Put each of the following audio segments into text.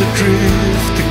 adrift,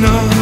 No.